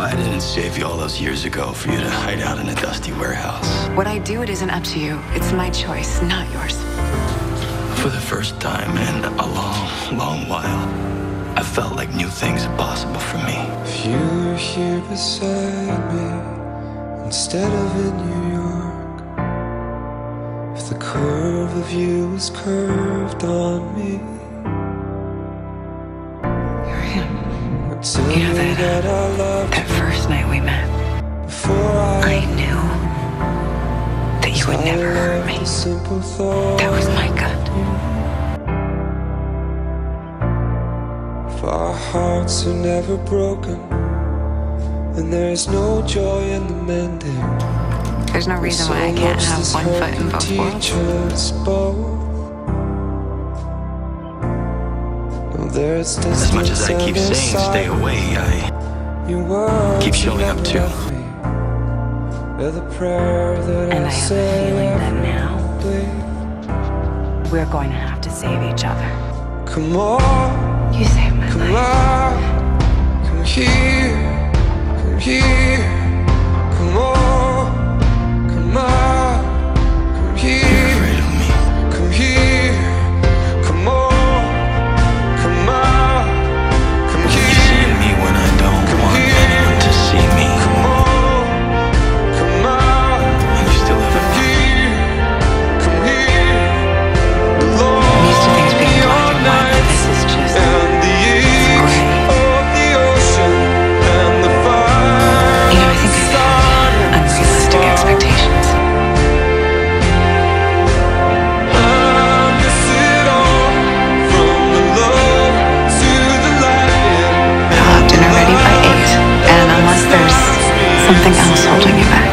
I didn't save you all those years ago for you to hide out in a dusty warehouse. What I do, it isn't up to you. It's my choice, not yours. For the first time in a long, long while, I felt like new things are possible for me. If you were here beside me instead of in New York, if the curve of you was curved on me, You know that, loved That first night we met, before I, I knew that you would never hurt me. A simple thought. That was my gut. If our hearts are never broken, and there's no joy in the mending. There's no reason why I can't have one foot in both worlds. As much as I keep saying stay away, I keep showing up too. The prayer that And I have a feeling that now now. we're going to have to save each other. Come on, You saved my come life. on, come here, come here, something else holding you back,